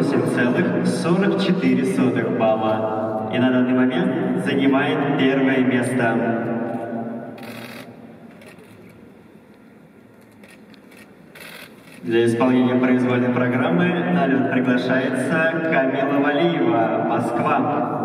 8,44 балла и на данный момент занимает первое место. Для исполнения произвольной программы на лед приглашается Камила Валиева, Москва.